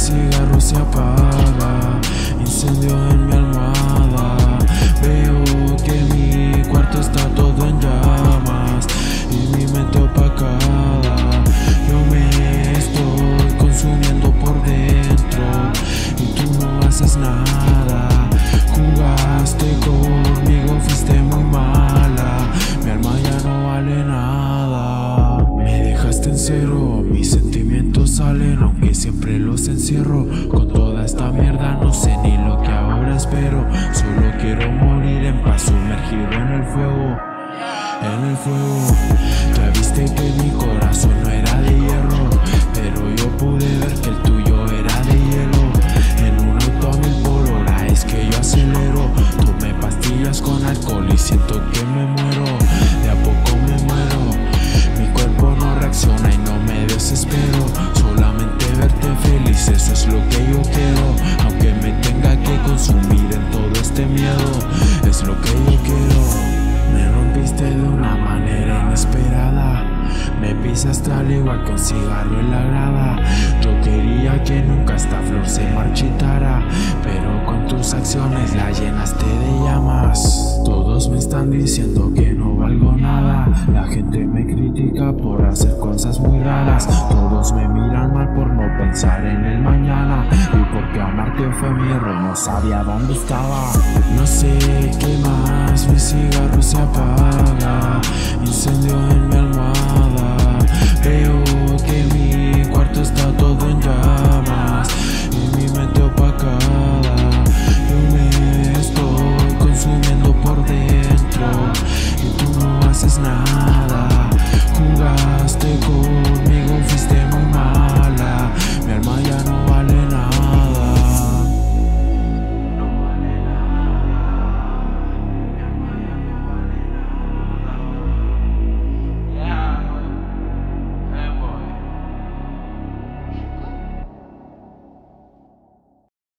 cigarro se apaga, incendio en mi almohada. Veo que mi cuarto está todo en llamas y mi mente opacada. Yo me estoy consumiendo por dentro y tú no haces nada. Jugaste conmigo, fuiste muy mala. Salen, aunque siempre los encierro. Con toda esta mierda no sé ni lo que ahora espero. Solo quiero morir en paz, sumergido en el fuego. En el fuego, ya viste que mi corazón no era de hierro, pero yo pude ver que el tuyo era de hielo. En un auto a mil por hora es que yo acelero. Tomé pastillas con alcohol y siento que feliz, eso es lo que yo quiero. Aunque me tenga que consumir en todo este miedo, es lo que yo quiero. Me rompiste de una manera inesperada. Me pisaste al igual que un cigarro en la grada. Yo quería que nunca esta flor se marchitara, pero con tus acciones la llenaste de llamas. Todos me están diciendo por hacer cosas muy raras. Todos me miran mal por no pensar en el mañana. Y porque amarte fue mi error, no sabía dónde estaba. No sé qué más, mi cigarro se apaga. Incendio en mi almohada.